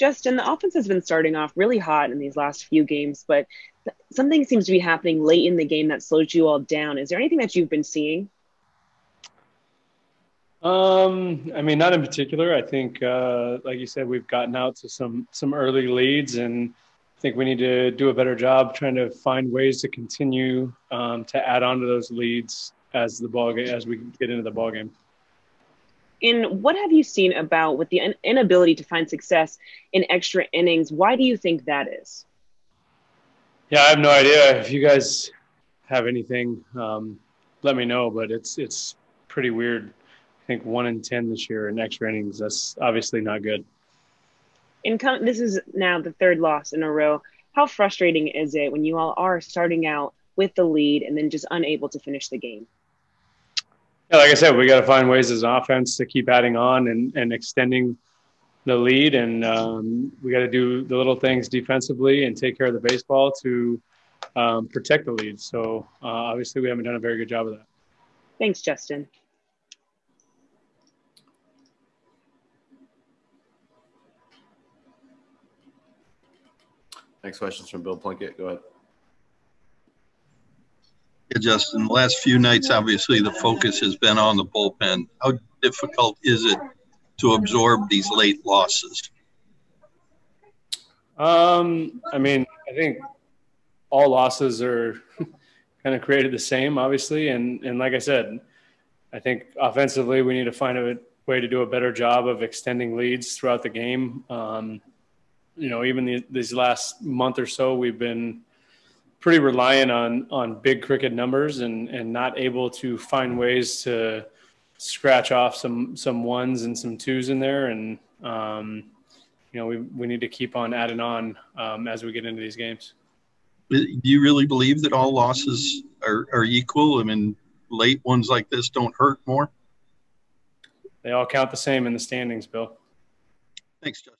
Justin, the offense has been starting off really hot in these last few games, but something seems to be happening late in the game that slows you all down. Is there anything that you've been seeing? Um, I mean, not in particular. I think, uh, like you said, we've gotten out to some some early leads, and I think we need to do a better job trying to find ways to continue um, to add on to those leads as the ball as we get into the ball game. And what have you seen about with the inability to find success in extra innings? Why do you think that is? Yeah, I have no idea. If you guys have anything, um, let me know. But it's it's pretty weird. I think one in ten this year in extra innings. That's obviously not good. And com- this is now the third loss in a row. How frustrating is it when you all are starting out with the lead and then just unable to finish the game? Yeah, like I said, we got to find ways as an offense to keep adding on and, and extending the lead, and um, we got to do the little things defensively and take care of the baseball to um, protect the lead. So uh, obviously, we haven't done a very good job of that. Thanks, Justin. Next questions from Bill Plunkett. Go ahead. Yeah, Justin, the last few nights, obviously the focus has been on the bullpen. How difficult is it to absorb these late losses? Um, I mean, I think all losses are kind of created the same, obviously. And, and like I said, I think offensively, we need to find a way to do a better job of extending leads throughout the game. Um, you know, even the, these last month or so, we've been pretty reliant on on big crooked numbers and and not able to find ways to scratch off some some ones and some twos in there and um, you know we we need to keep on adding on um, as we get into these games. Do you really believe that all losses are, are equal? I mean, late ones like this don't hurt more. They all count the same in the standings, Bill. Thanks, Justin.